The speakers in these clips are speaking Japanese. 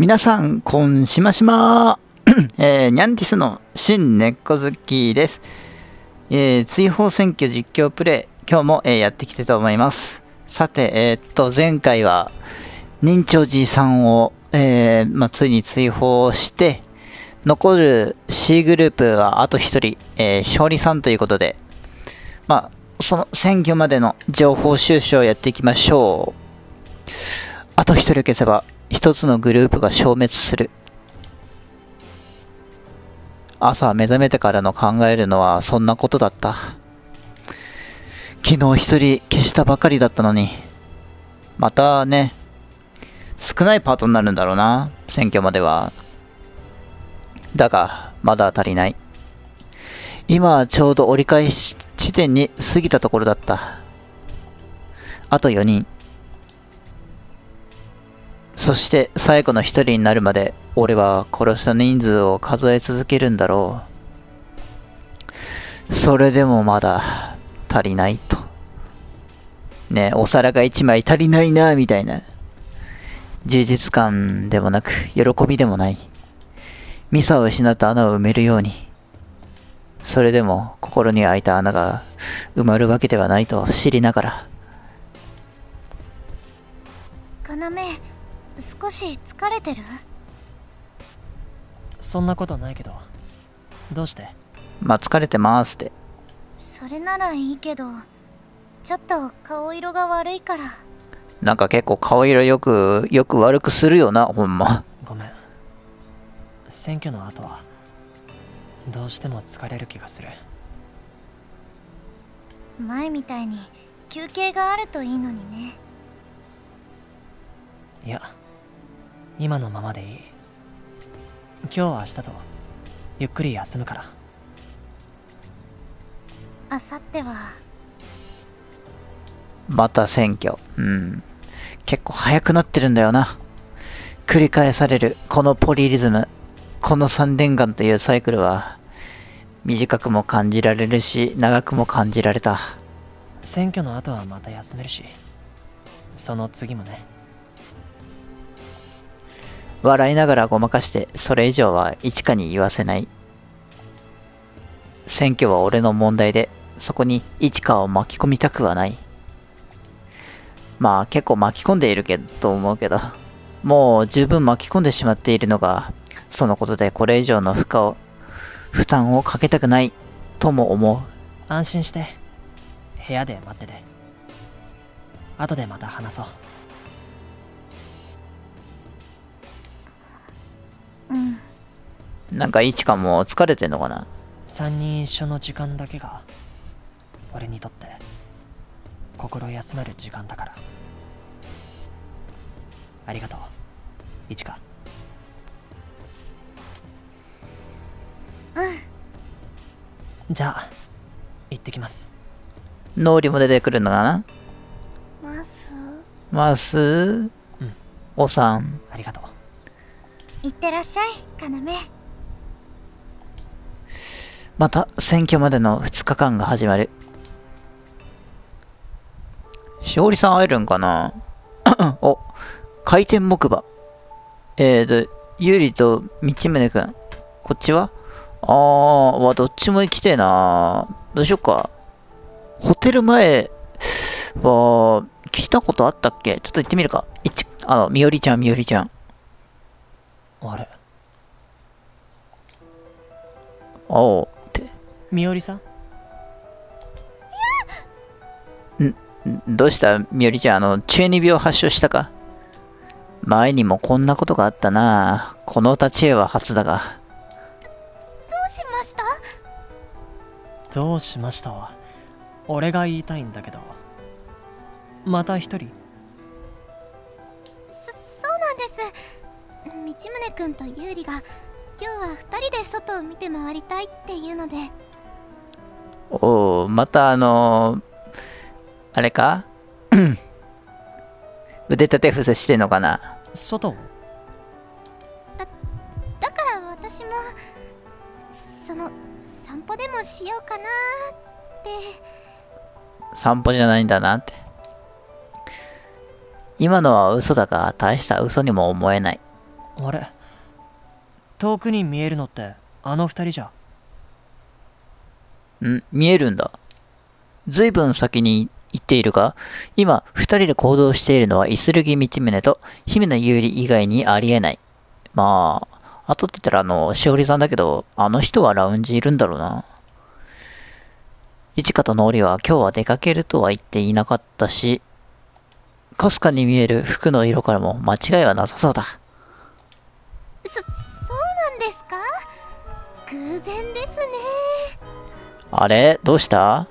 皆さん、こんしましま えー、ニャンティスの新猫好きです。えー、追放選挙実況プレイ、今日も、えー、やっていきたいと思います。さて、えー、っと、前回は、認知おじいさんを、えー、まあ、ついに追放して、残る C グループはあと1人、えー、勝利さんということで、まあ、その選挙までの情報収集をやっていきましょう。あと1人消せば、一つのグループが消滅する。朝目覚めてからの考えるのはそんなことだった。昨日一人消したばかりだったのに。またね、少ないパートになるんだろうな、選挙までは。だが、まだ足りない。今はちょうど折り返し地点に過ぎたところだった。あと4人。そして最後の一人になるまで俺は殺した人数を数え続けるんだろう。それでもまだ足りないと。ねお皿が一枚足りないな、みたいな。充実感でもなく、喜びでもない。ミサを失った穴を埋めるように。それでも心に開いた穴が埋まるわけではないと知りながら。要少し疲れてる？そんなことないけど。どうして？まあ疲れてますって。それならいいけどちょっと顔色が悪いから。なんか結構顔色よくよく悪くするよなほんま。ごめん。選挙の後はどうしても疲れる気がする。前みたいに休憩があるといいのにね。いや今のままでいい。今日は明日とゆっくり休むから。明後日は。また選挙。うん。結構早くなってるんだよな。繰り返される。このポリリズム。この3年間というサイクルは短くも感じられるし長くも感じられた。選挙の後はまた休めるし。その次もね笑いながらごまかしてそれ以上は一花に言わせない。選挙は俺の問題で、そこに一花を巻き込みたくはない。まあ結構巻き込んでいるけど、と思うけど、もう十分巻き込んでしまっているのが、そのことでこれ以上の負荷を、負担をかけたくない、とも思う。安心して、部屋で待ってて。後でまた話そう。うん。なんかいちかも疲れてんのかな？3人一緒の時間だけが俺にとって心休まる時間だから。ありがとう。いちか。うん。じゃあ行ってきます。脳裏も出てくるのかな？マスマスうん。おさん。ありがとういってらっしゃい要。また選挙までの2日間が始まる。しおりさん会えるんかな？お回転木馬。えーとゆりと道宗くん。こっちは？あーわどっちも行きてえな。どうしよっか。ホテル前は聞いたことあったっけ？ちょっと行ってみるか。いちあのみおりちゃんみおりちゃん。あれ。おうって。みおりさん？どうした？みおりちゃんあの中二病発症したか？前にもこんなことがあったな。この立ち絵は初だが。どうしました？どうしましたわ俺が言いたいんだけど。また一人。そそうなんです道宗君と優里が今日は2人で外を見て回りたいっていうので。おおまたあのー、あれか？腕立て伏せしてんのかな？外だだから私もその散歩でもしようかなって。散歩じゃないんだなって。今のは嘘だが大した嘘にも思えないあれ？遠くに見えるのってあの二人じゃん？見えるんだ。ずいぶん先に行っているが、今、二人で行動しているのは、イスルギ道宗と姫野優里以外にありえない。まあ、あとって言ったら、あの、しおりさんだけど、あの人はラウンジいるんだろうな。一花とノリは今日は出かけるとは言っていなかったし、かすかに見える服の色からも間違いはなさそうだ。そそうなんですか？偶然ですねあれ？どうした？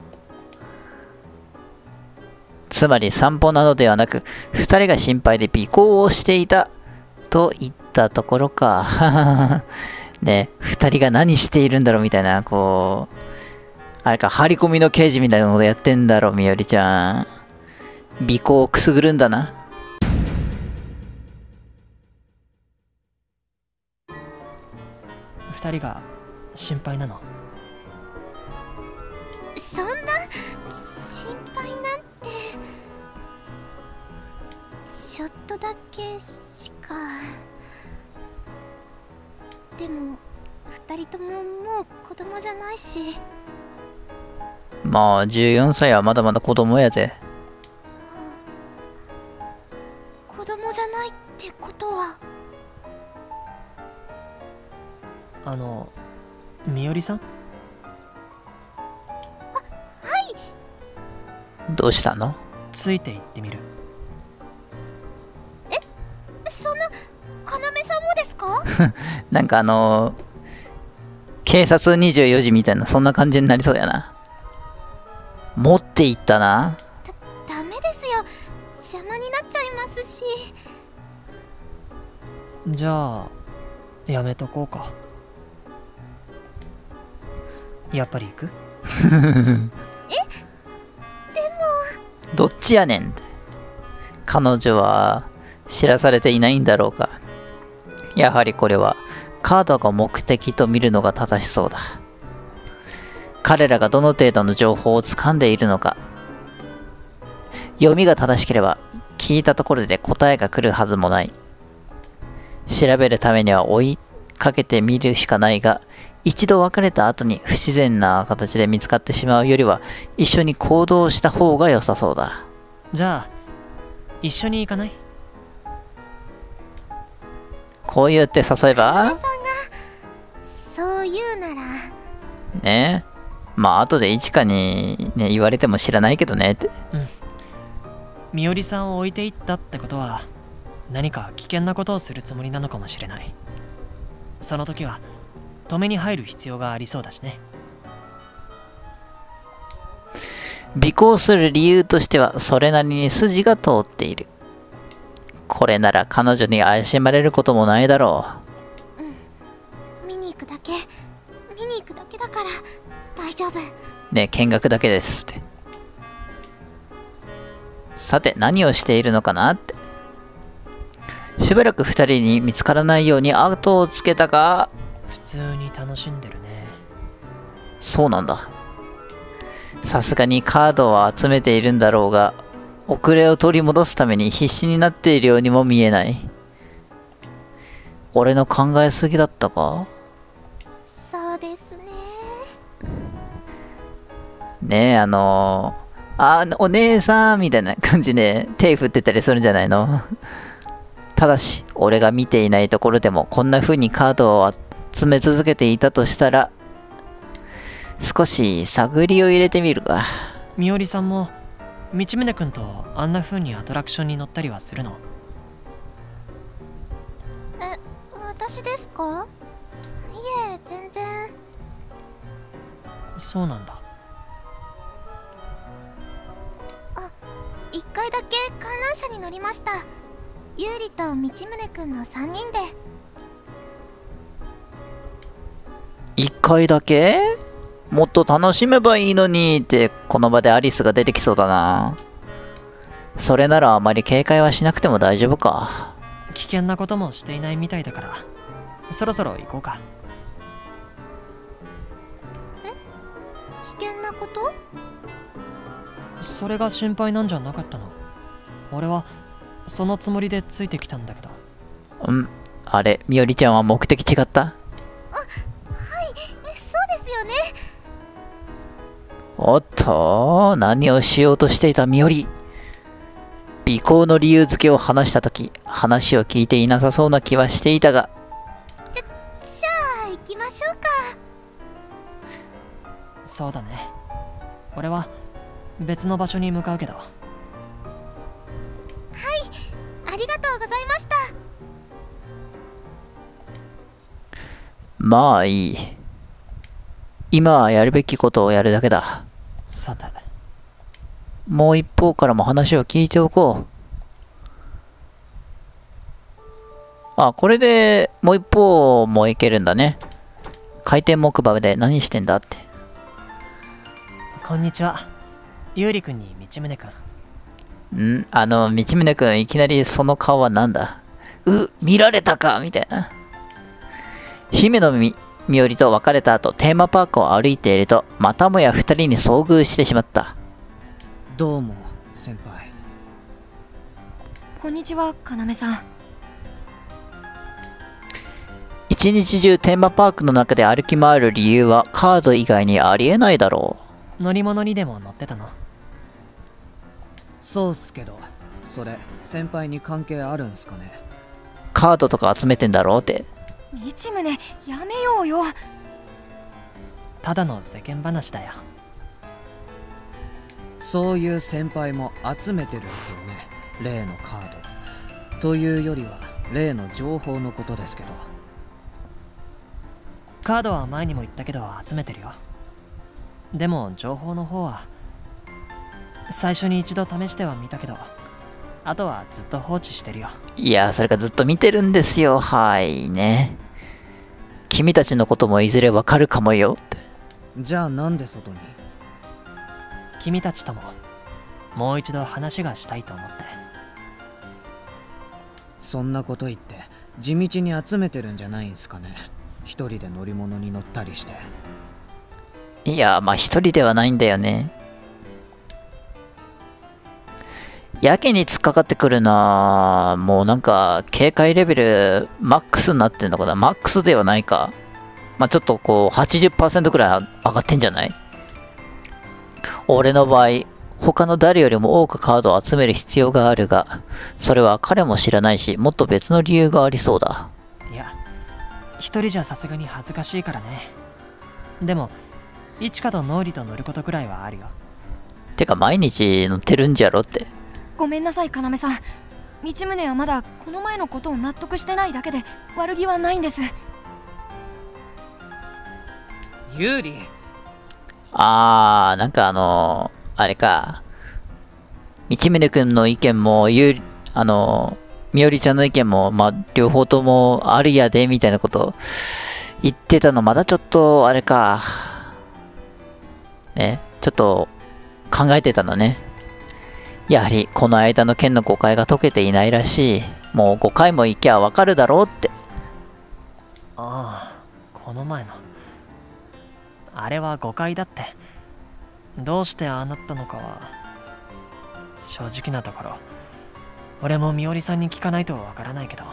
つまり散歩などではなく、二人が心配で尾行をしていたといったところか。ね、二人が何しているんだろうみたいな、こう、あれか、張り込みの刑事みたいなことやってんだろ、みよりちゃん。尾行をくすぐるんだな。二人が心配なの？そんな心配なんてちょっとだけしか。でも二人とももう子供じゃないし。まあ、14歳はまだまだ子供やぜ。子供じゃないってことはあのみよりさん？どうしたの？ついて行ってみる。そんな要さんもですか？なんかあの警察24時みたいな、そんな感じになりそうやな。持っていったな。ダメですよ。邪魔になっちゃいますし。じゃあやめとこうかやっぱり行く？どっちやねんって。彼女は知らされていないんだろうか。やはりこれはカードが目的と見るのが正しそうだ。彼らがどの程度の情報を掴んでいるのか。読みが正しければ聞いたところで答えが来るはずもない。調べるためには追いかけてみるしかないが、一度別れた後に不自然な形で見つかってしまうよりは一緒に行動した方が良さそうだ。じゃあ一緒に行かない？こう言って誘えば？さんがそう言うなら。ね。まあ後で一花にね言われても知らないけどねって。みよりさんを置いていったってことは何か危険なことをするつもりなのかもしれない。その時は止めに入る必要がありそうだしね尾行する理由としてはそれなりに筋が通っている。これなら彼女に怪しまれることもないだろ見に行くだけ見に行くだけだから大丈夫う。ね見学だけですって。さて何をしているのかなって。しばらく二人に見つからないように後をつけたが、普通に楽しんでるねそうなんだ。さすがにカードを集めているんだろうが、遅れを取り戻すために必死になっているようにも見えない。俺の考えすぎだったか？そうですねねえ、あのあー、お姉さんみたいな感じで手振ってたりするんじゃないの？ただし、俺が見ていないところでもこんな風にカードを集め続けていたとしたら、少し探りを入れてみるか。みよりさんも道宗君とあんな風にアトラクションに乗ったりはするの？え私ですか？いえ全然。そうなんだ。一回だけ観覧車に乗りました。ゆうりと道宗くんの3人で一回だけ？もっと楽しめばいいのにって、この場でアリスが出てきそうだな。それならあまり警戒はしなくても大丈夫か。危険なこともしていないみたいだから。そろそろ行こうか。危険なこと？それが心配なんじゃなかったの？俺はそのつもりでついてきたんだけど。うん、あれみおりちゃんは目的違った？よね。おっと何をしようとしていたみおり尾行の理由付けを話した時話を聞いていなさそうな気はしていたが。じゃあ行きましょうか。そうだね。俺は別の場所に向かうけど。ありがとうございました。まあいい今はやるべきことをやるだけださてもう一方からも話を聞いておこう。あ、これでもう一方もいけるんだね。回転木馬で何してんだって。こんにちはゆうりくんに道宗くんん？あの、道宗くん、いきなりその顔はなんだ？う、見られたかみたいな。姫のみ、みおりと別れた後、テーマパークを歩いていると、またもや二人に遭遇してしまった。どうも先輩こんにちは要さん一日中テーマパークの中で歩き回る理由はカード以外にありえないだろう。乗り物にでも乗ってたのそうっすけどそれ先輩に関係あるんすかね？カードとか集めてんだろうって。道宗やめようよ。ただの世間話だよ。そういう先輩も集めてるんすよね。例のカード。というよりは例の情報のことですけど。カードは前にも言ったけど集めてるよ。でも情報の方は最初に一度試してはみたけどあとはずっと放置してるよ。いや、それがずっと見てるんですよ。はいね。君たちのこともいずれわかるかもよって。じゃあなんで外に？君たちとももう一度話がしたいと思ってそんなこと言って地道に集めてるんじゃないんすかね一人で乗り物に乗ったりしていや、まあ一人ではないんだよね。やけに突っかかってくるなもうなんか、警戒レベルマックスになってんのかな？マックスではないか。まあちょっとこう、80%くらい上がってんじゃない？俺の場合、他の誰よりも多くカードを集める必要があるが、それは彼も知らないし、もっと別の理由がありそうだ。いや一人じゃさすがに恥ずかしいからねでも一花と脳裏と乗ることくらいはあるよてか毎日乗ってるんじゃろって。ごめんなさい要さん。道宗はまだこの前のことを納得してない。だけで悪気はない。んです有利あー、なんかあのーあれか。道宗くんの意見も、ゆう、あのみおりちゃんの意見も、まあ、両方ともあるやで、みたい。なこと言ってたの、まだちょっと、あれか。ね、ちょっと考えてたのね。やはり、この間の件の誤解が解けていないらしい。もう5回も行きゃわかるだろうって。ああこの前の。あれは誤解だって。どうしてああなったのかは正直なところ。俺もみおりさんに聞かないとわからないけど。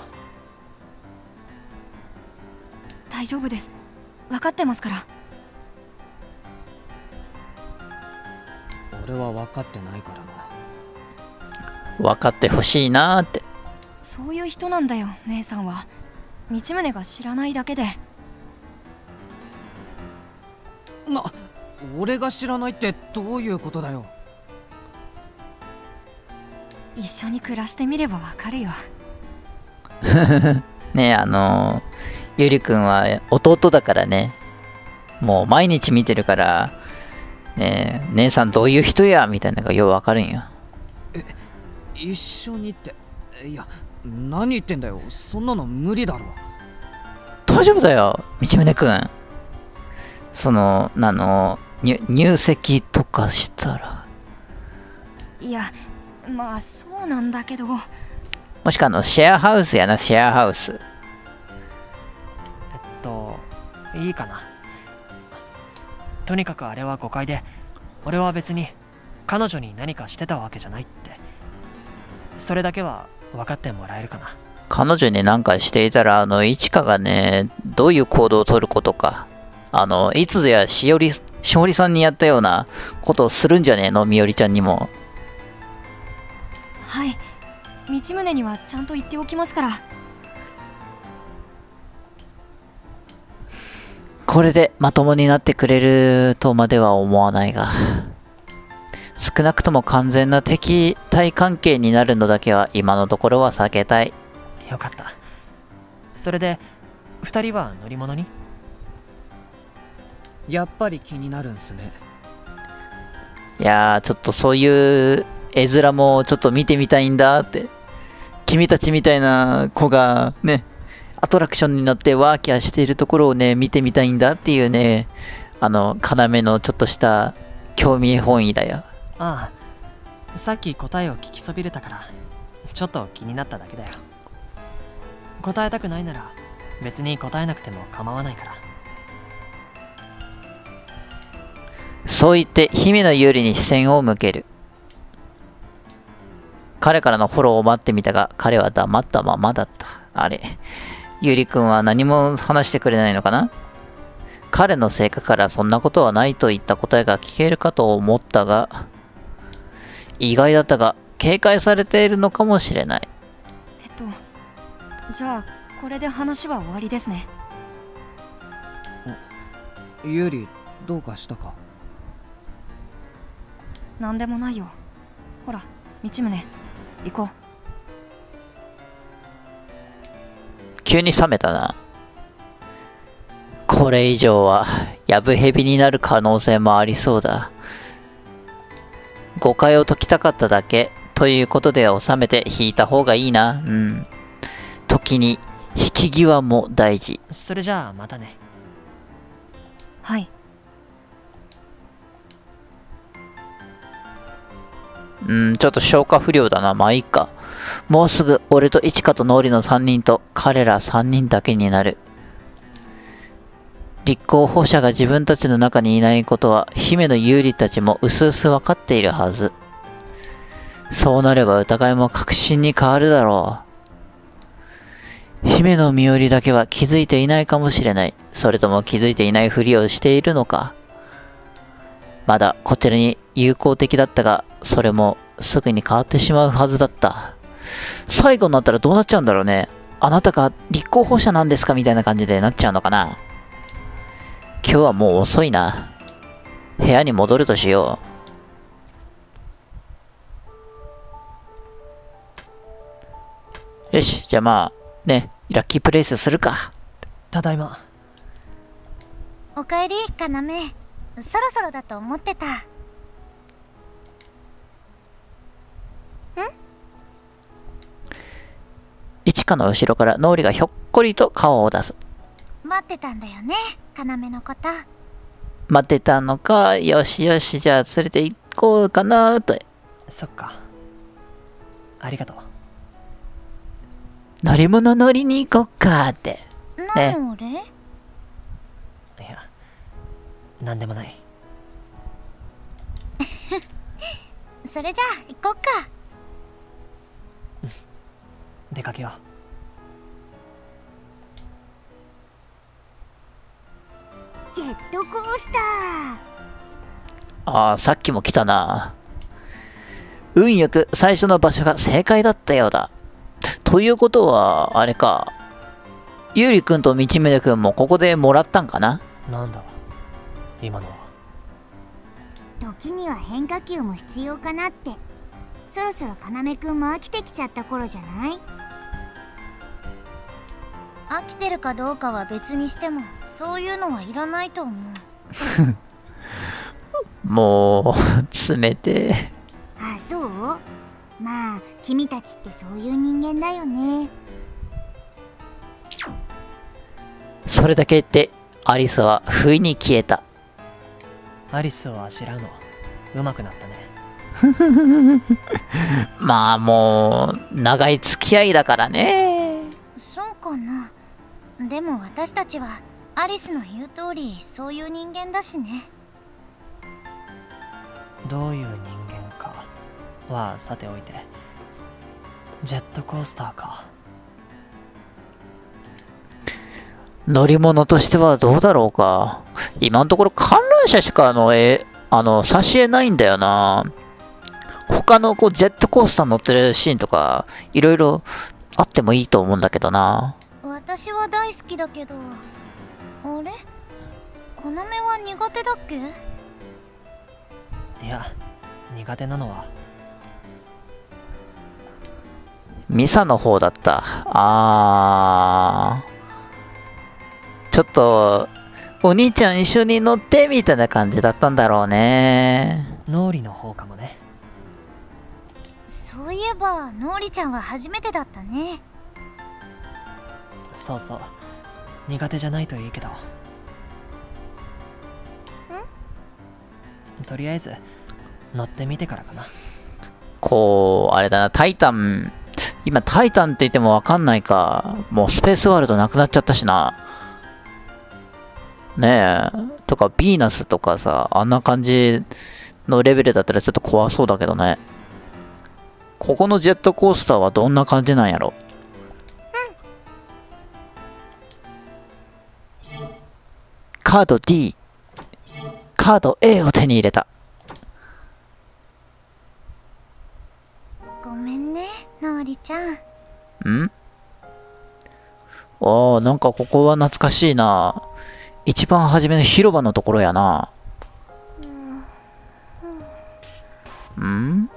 大丈夫です。分かってますから。俺は分かってないからな分かってほしいなーって。そういう人なんだよ姉さんは道宗が知らないだけでな俺が知らないってどういうことだよ一緒に暮らしてみればわかるよ ねあのーゆりくんは弟だからね。もう毎日見てるから、ね姉さんどういう人やみたいなのがようわかるんよ。一緒にっていや何言ってんだよ。そんなの無理だろ。大丈夫だよ、道宗くん。その、あの、入入籍とかしたら、いやまあそうなんだけど。もしくはあの、シェアハウスやな、シェアハウス。えっといいかな。とにかくあれは誤解で俺は別に彼女に何かしてたわけじゃないってそれだけは分かってもらえるかな彼女に何かしていたら、あの、いちかがね、どういう行動をとることか、あの、いつぞやしおり、しおりさんにやったようなことをするんじゃねえのみおりちゃんにも。はい道宗にはちゃんと言っておきますからこれでまともになってくれるとまでは思わないが。少なくとも完全な敵対関係になるのだけは今のところは避けたい。よかったそれで2人は乗り物に？やっぱり気になるんすねいやー、ちょっとそういう絵面もちょっと見てみたいんだって。君たちみたいな子がね、アトラクションに乗ってワーキャーしているところをね、見てみたいんだっていうね、あの、要のちょっとした興味本位だよ。ああさっき答えを聞きそびれたからちょっと気になっただけだよ答えたくないなら別に答えなくても構わないからそう言って姫の有利に視線を向ける。彼からのフォローを待ってみたが、彼は黙ったままだった。あれ、ゆりくんは何も話してくれないのかな？彼の性格からそんなことはないといった答えが聞けるかと思ったが、意外だったが、警戒されているのかもしれない。えっとじゃあこれで話は終わりですねユーリどうかしたか？なんでもないよほら道宗行こう急に冷めたな。これ以上は、やぶ蛇になる可能性もありそうだ。誤解を解きたかっただけ、ということで収めて引いた方がいいな。うん。時に、引き際も大事。それじゃあまたねはいうん、ちょっと消化不良だな。まあいいか。もうすぐ俺とイチカとノーリの3人と彼ら3人だけになる。立候補者が自分たちの中にいないことは姫の有利たちも薄々分かっているはず。そうなれば疑いも確信に変わるだろう。姫の身寄りだけは気づいていないかもしれない。それとも気づいていないふりをしているのか。まだこちらに友好的だったが、それもすぐに変わってしまうはずだった。最後になったらどうなっちゃうんだろうね。あなたが立候補者なんですかみたいな感じでなっちゃうのかな。今日はもう遅いな。部屋に戻るとしよう。よし、じゃあまあ、ね、ラッキープレイスするか。ただいまおかえりかなめそろそろだと思ってた一花の後ろからノーリがひょっこりと顔を出す。待ってたんだよねかなめのこと。待ってたのか、よしよし、じゃあ連れて行こうかなと。そっか。ありがとう。乗り物乗りに行こっかって。何の俺？いやなんでもない。それじゃあ行こっか。出かけよジェットコースタああ、さっきも来たな。運よく最初の場所が正解だったようだ。ということは、あれか。ゆうりくんと道宗くんもここでもらったんかな？うなんだ？今のはー時には変化球も必要かなってそろそろかなめくんも飽きてきちゃった頃じゃない？飽きてるかどうかは別にしてもそういうのはいらないと思う もう、冷てえ。あそう？まあ君たちってそういう人間だよねそれだけ言って、アリスは不意に消えた。アリスをあしらうのうまくなったね まあもう、長い付き合いだからね。そうかなでも私たちはアリスの言う通りそういう人間だしねどういう人間かはさておいてジェットコースターか乗り物としてはどうだろうか。今のところ観覧車しかあの、え、あの、挿絵ないんだよな。他のこうジェットコースター乗ってるシーンとか、いろいろあってもいいと思うんだけどな。私は大好きだけどあれ？この目は苦手だっけ？いや苦手なのはミサの方だった。あー。ちょっと、お兄ちゃん一緒に乗ってみたいな感じだったんだろうね。脳裏の方かもねそういえばのーりちゃんは初めてだったねそうそう苦手じゃないといいけどとりあえず乗ってみてからかなこう、あれだな、タイタン、今タイタンって言ってもわかんないか。もうスペースワールドなくなっちゃったしな。ねえ。とか、ヴィーナスとかさ、あんな感じのレベルだったらちょっと怖そうだけどね。ここのジェットコースターはどんな感じなんやろ？カード D、カード A を手に入れた。ごめんねのーりちゃん。ん？ああ、なんかここは懐かしいな。一番初めの広場のところやな。ん。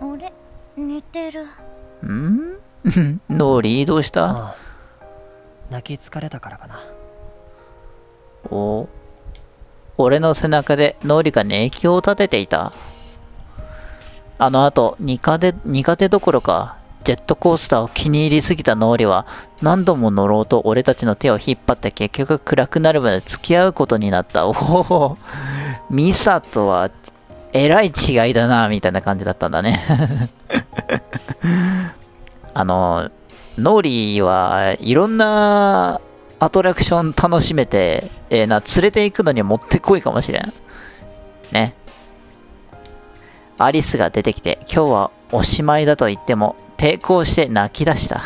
あれ？寝てる。ん？ノーリーどうした？ああ。泣き疲れたからかなお俺の背中でノーリが寝息を立てていた。あの後、苦手、苦手どころか、ジェットコースターを気に入りすぎたノーリは何度も乗ろうと俺たちの手を引っ張って結局暗くなるまで付き合うことになった。おお、ミサとはえらい違いだな、みたいな感じだったんだね。あの、ノーリーはいろんなアトラクション楽しめて、えーな、連れて行くのにもってこいかもしれん。ね。アリスが出てきて、今日はおしまいだと言っても、抵抗して泣き出した。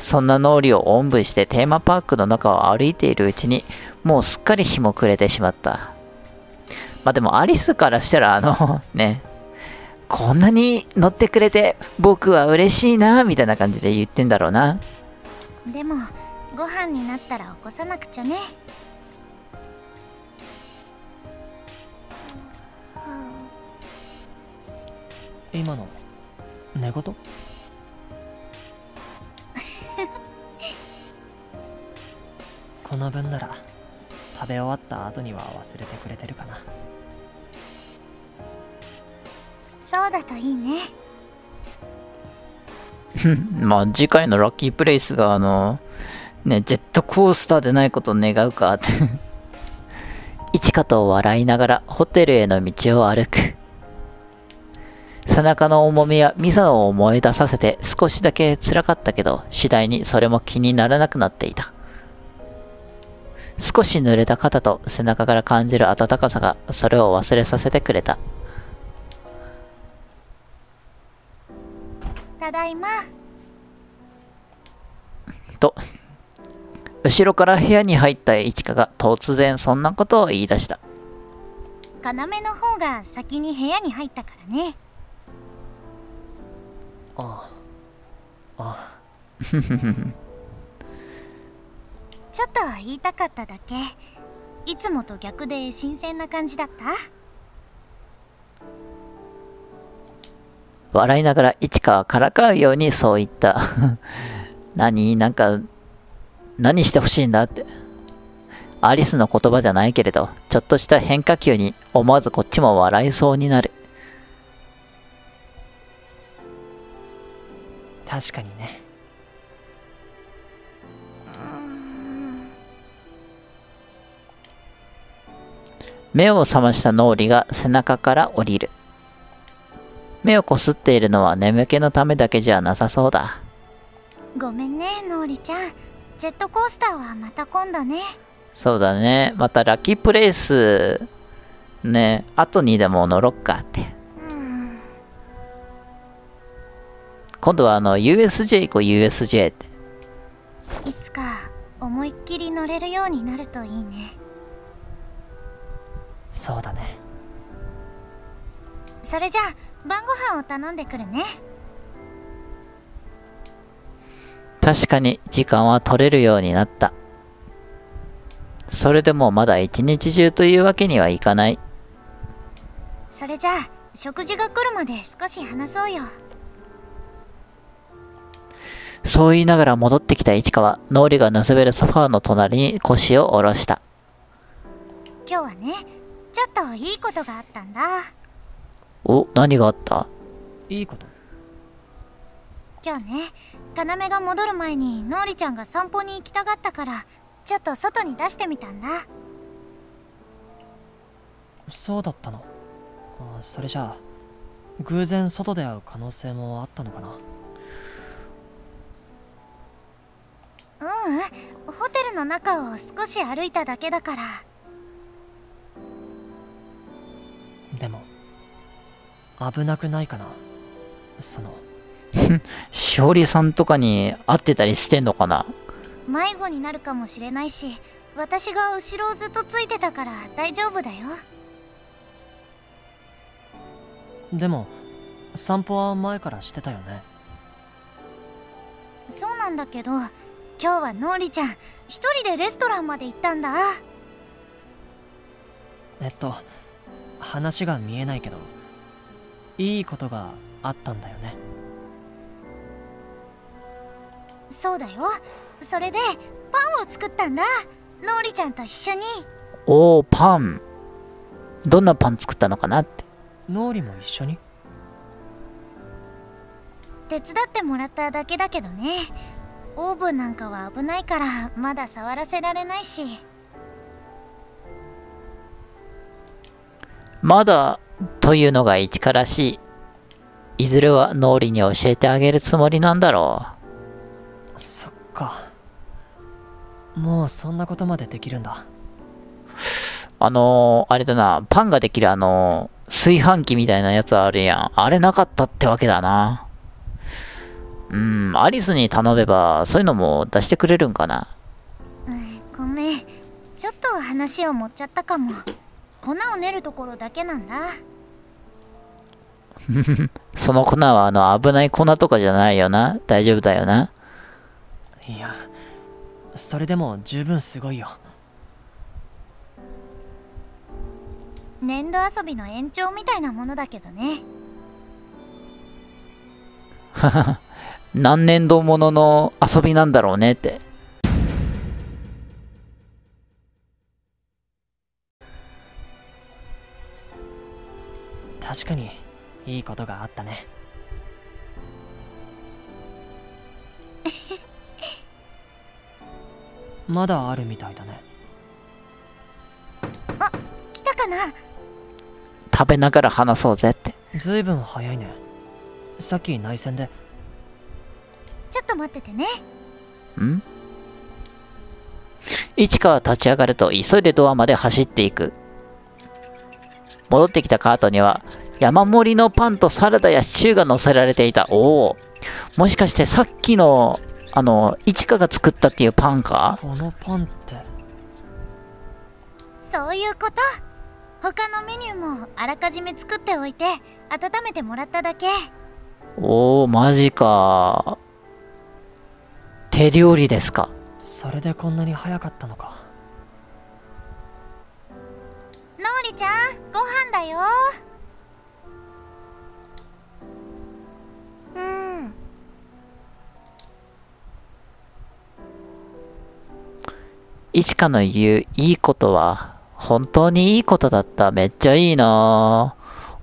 そんな脳裏をおんぶしてテーマパークの中を歩いているうちに、もうすっかり日も暮れてしまった。まあでもアリスからしたら、あの、ね、こんなに乗ってくれて僕は嬉しいな、みたいな感じで言ってんだろうな。でもご飯になったら起こさなくちゃね。今の寝言？この分なら食べ終わった後には忘れてくれてるかな。そうだといいね まあ次回のラッキープレイスがあの、ね、ジェットコースターでないことを願うかって。一花と笑いながらホテルへの道を歩く。背中の重みやミサを思い出させて少しだけ辛かったけど、次第にそれも気にならなくなっていた。少し濡れた肩と背中から感じる温かさがそれを忘れさせてくれた。ただいま。と、後ろから部屋に入った一花が突然そんなことを言い出した。要の方が先に部屋に入ったからね。ああ。あ ちょっと言いたかっただけ。いつもと逆で新鮮な感じだった？笑いながら市川はからかうようにそう言った。何？なんか、何してほしいんだって。アリスの言葉じゃないけれど、ちょっとした変化球に思わずこっちも笑いそうになる。確かにね目を覚ました脳裏が背中から降りる。目をこすっているのは眠気のためだけじゃなさそうだ。ごめんねのーりちゃんジェットコースターはまた今度ねそうだね。またラッキープレイス、ね、後にでも乗ろっかって。うん今度はあの USJ 行こう USJ って。か思いっきり乗れるようになるといいねそうだねそれじゃあ晩ご飯を頼んでくるね確かに時間は取れるようになった。それでもまだ一日中というわけにはいかない。それじゃあ食事が来るまで少し話そうよそう言いながら戻ってきた市川、脳裏が盗めるソファーの隣に腰を下ろした。今日はねちょっといいことがあったんだお、何があった？いいこと。今日ね要が戻る前にのりちゃんが散歩に行きたがったからちょっと外に出してみたんだ。そうだったの？あそれじゃあ偶然外で会う可能性もあったのかな？ううんホテルの中を少し歩いただけだから危なくないかな？その。しおりさんとかに会ってたりしてんのかな？迷子になるかもしれないし私が後ろをずっとついてたから大丈夫だよ。でも散歩は前からしてたよね？そうなんだけど今日はのりちゃん一人でレストランまで行ったんだ。えっと話が見えないけどいいことがあったんだよね。そうだよ。それでパンを作ったんだ。のりちゃんと一緒に。おー、パン。どんなパン作ったのかなって。脳裏も一緒に？手伝ってもらっただけだけどね。オーブンなんかは危ないからまだ触らせられないしまだ、というのが一からしい。いずれは脳裏に教えてあげるつもりなんだろそっかもうそんなことまでできるんだう。あのー、あれだな、パンができるあのー、炊飯器みたいなやつあるやん。あれなかったってわけだな。うん、アリスに頼めば、そういうのも出してくれるんかな。うんごめんちょっと話を持っちゃったかも粉を練るところだけなんだ その粉はあの危ない粉とかじゃないよな。大丈夫だよな。いやそれでも十分すごいよ粘土遊びの延長みたいなものだけどね 何年度ものの遊びなんだろうねって。確かにいいことがあったね。まだあるみたいだね。来たかな？食べながら話そうぜって。ずいぶん早いね。さっき内戦で。ちょっと待っててね。ん？市川は立ち上がると急いでドアまで走っていく。戻ってきたカートには山盛りのパンとサラダやシチューが乗せられていた。おお。もしかしてさっきの、あの、市川が作ったっていうパンか？このパンってそういうこと他のメニューもあらかじめ作っておいて温めてもらっただけおお、マジか。手料理ですか？それでこんなに早かったのかりちゃんご飯だようん市川の言ういいことは、本当にいいことだった。めっちゃいいな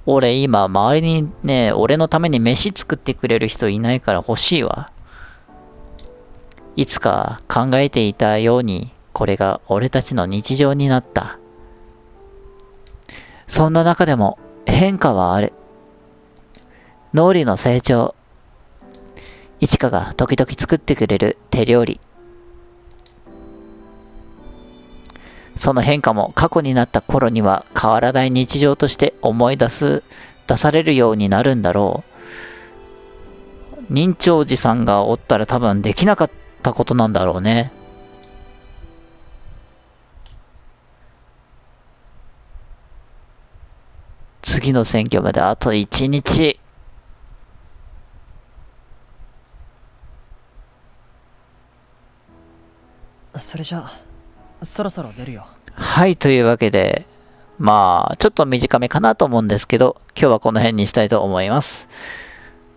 俺今、周りにね、俺のために飯作ってくれる人いないから欲しいわ。いつか考えていたように、これが俺たちの日常になった。そんな中でも変化はある。脳裏の成長。いちかが時々作ってくれる手料理。その変化も過去になった頃には変わらない日常として思い出す、出されるようになるんだろう。認長寺さんがおったら多分できなかったことなんだろうね。次の選挙まであと1日。それじゃあそろそろ出るよはい、というわけで、まあ、ちょっと短めかなと思うんですけど、今日はこの辺にしたいと思います。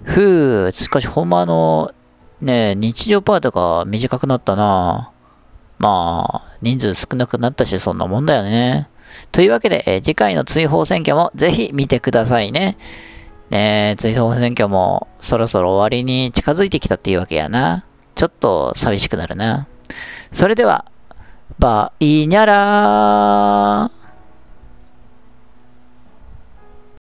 ふう、しかし、ほんまあの、ね、日常パートが短くなったなまあ、人数少なくなったし、そんなもんだよね。というわけで、えー次回の追放選挙もぜひ見てくださいね。ねえ、追放選挙もそろそろ終わりに近づいてきたっていうわけやな。ちょっと寂しくなるな。それでは、バイニャラー